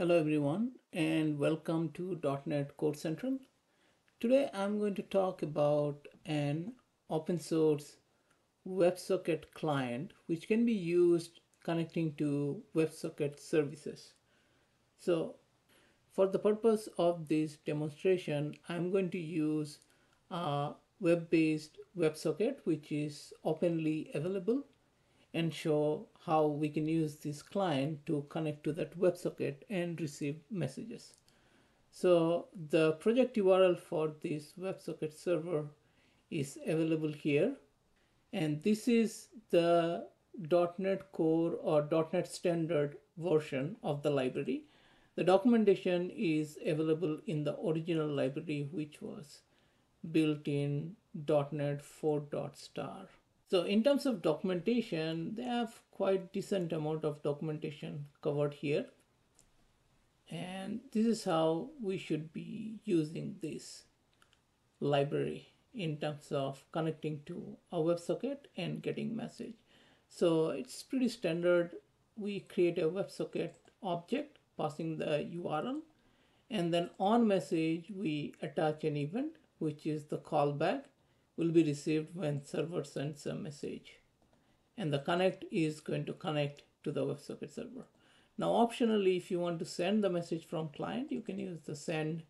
Hello everyone and welcome to .NET Core Central. Today I'm going to talk about an open source WebSocket client which can be used connecting to WebSocket services. So for the purpose of this demonstration I'm going to use a web-based WebSocket which is openly available and show how we can use this client to connect to that WebSocket and receive messages. So the project URL for this WebSocket server is available here. And this is the .NET Core or .NET Standard version of the library. The documentation is available in the original library, which was built in .NET 4. star. So in terms of documentation, they have quite decent amount of documentation covered here. And this is how we should be using this library in terms of connecting to a WebSocket and getting message. So it's pretty standard. We create a WebSocket object passing the URL and then on message we attach an event which is the callback will be received when server sends a message. And the connect is going to connect to the WebSocket server. Now optionally, if you want to send the message from client, you can use the send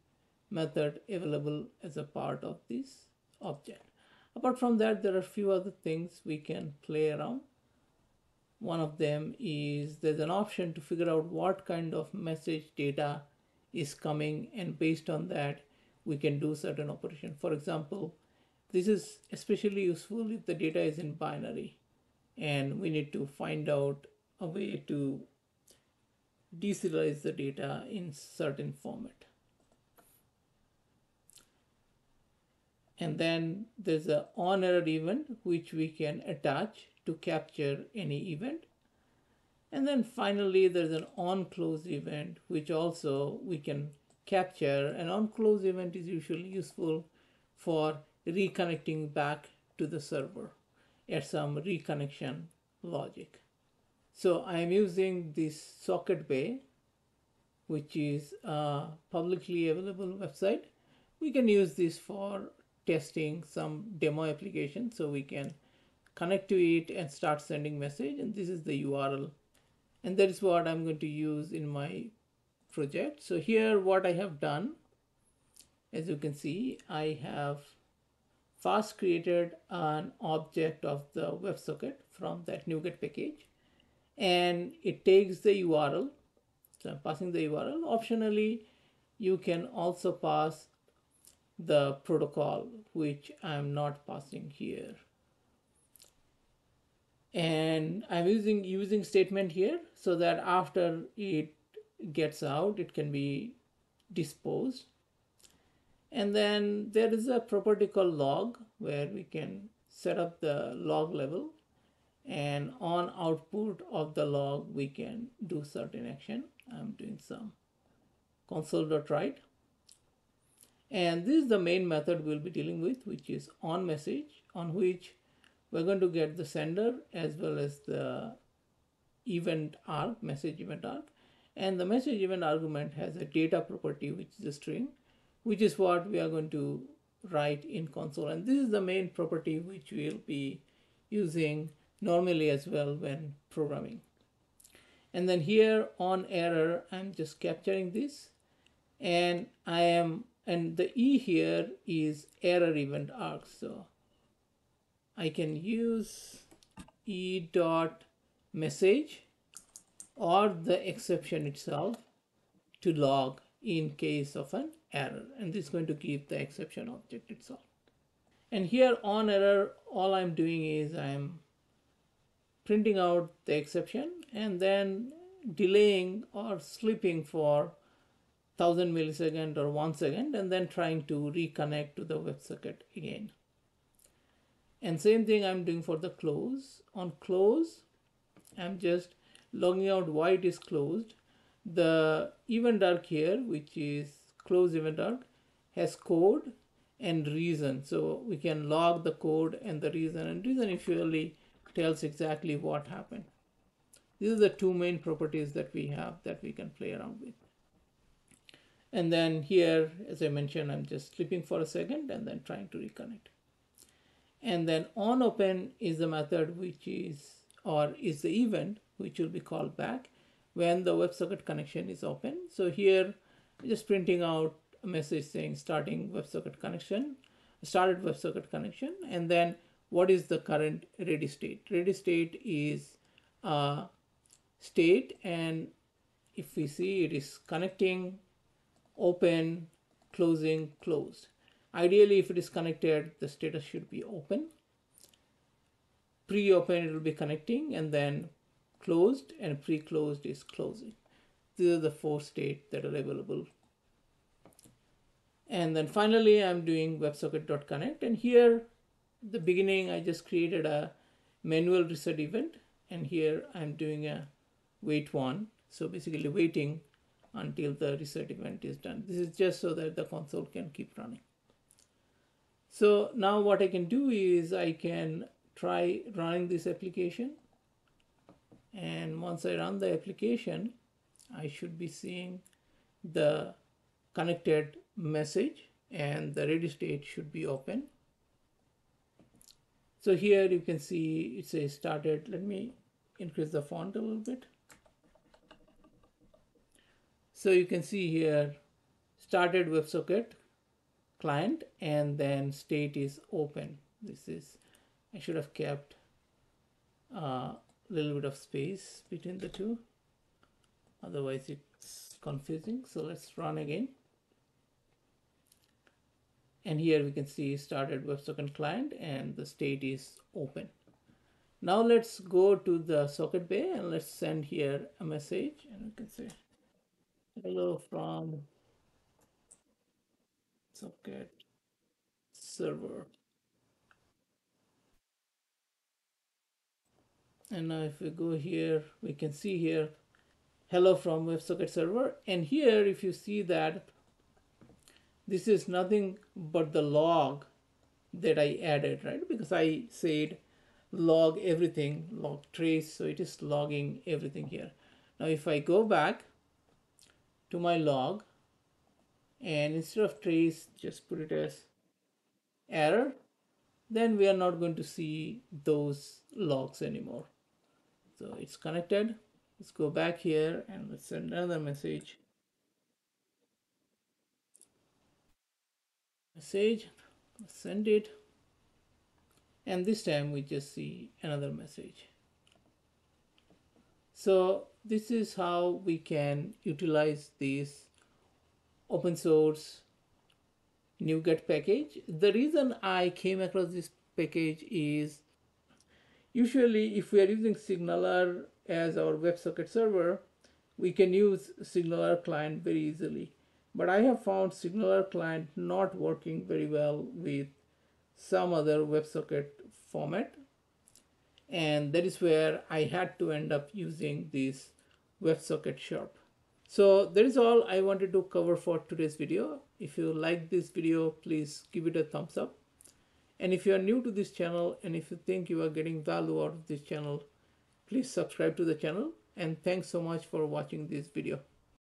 method available as a part of this object. Apart from that, there are a few other things we can play around. One of them is there's an option to figure out what kind of message data is coming and based on that, we can do certain operation. For example, this is especially useful if the data is in binary and we need to find out a way to deserialize the data in certain format. And then there's a on error event which we can attach to capture any event. And then finally there's an on close event which also we can capture. An on close event is usually useful for reconnecting back to the server at some reconnection logic. So I am using this Socket Bay, which is a publicly available website. We can use this for testing some demo application so we can connect to it and start sending message and this is the URL and that is what I'm going to use in my project. So here what I have done as you can see I have first created an object of the WebSocket from that NuGet package and it takes the URL. So I'm passing the URL. Optionally, you can also pass the protocol, which I'm not passing here. And I'm using using statement here so that after it gets out, it can be disposed and then there is a property called log where we can set up the log level. And on output of the log we can do certain action. I'm doing some console.write and this is the main method we'll be dealing with which is on message on which we're going to get the sender as well as the event arg message event arg and the message event argument has a data property which is a string which is what we are going to write in console. And this is the main property which we'll be using normally as well when programming. And then here on error, I'm just capturing this and I am, and the E here is error event arg. So I can use E dot message or the exception itself to log in case of an error and this is going to give the exception object itself and here on error all I'm doing is I'm printing out the exception and then delaying or sleeping for 1000 millisecond or one second and then trying to reconnect to the web WebSocket again. And same thing I'm doing for the close. On close, I'm just logging out why it is closed. The event arg here, which is close event arg has code and reason. So we can log the code and the reason and reason usually tells exactly what happened. These are the two main properties that we have that we can play around with. And then here, as I mentioned, I'm just sleeping for a second and then trying to reconnect. And then on open is the method which is, or is the event which will be called back when the WebSocket connection is open. So here, just printing out a message saying starting WebSocket connection, started WebSocket connection, and then what is the current ready state? Ready state is uh, state and if we see it is connecting, open, closing, closed. Ideally, if it is connected, the status should be open. Pre-open, it will be connecting, and then closed and pre-closed is closing. These are the four states that are available. And then finally, I'm doing WebSocket.connect, and here, the beginning, I just created a manual reset event, and here I'm doing a wait one. So basically, waiting until the reset event is done. This is just so that the console can keep running. So now what I can do is I can try running this application. And once I run the application, I should be seeing the connected message and the ready state should be open. So here you can see it says started. Let me increase the font a little bit. So you can see here started WebSocket client and then state is open. This is, I should have kept a little bit of space between the two. Otherwise it's confusing. So let's run again. And here we can see started WebSocket client and the state is open. Now let's go to the socket bay and let's send here a message and we can say hello from socket server. And now if we go here, we can see here, hello from WebSocket server. And here, if you see that this is nothing but the log that I added, right? Because I said log everything, log trace. So it is logging everything here. Now, if I go back to my log and instead of trace just put it as error then we are not going to see those logs anymore so it's connected let's go back here and let's send another message. Message. Send it. And this time we just see another message. So this is how we can utilize this open source NuGet package. The reason I came across this package is usually if we are using SignalR as our WebSocket server, we can use SignalR client very easily. But I have found SignalR client not working very well with some other WebSocket format and that is where I had to end up using this WebSocket Sharp. So that is all I wanted to cover for today's video. If you like this video, please give it a thumbs up. And if you are new to this channel and if you think you are getting value out of this channel, please subscribe to the channel. And thanks so much for watching this video.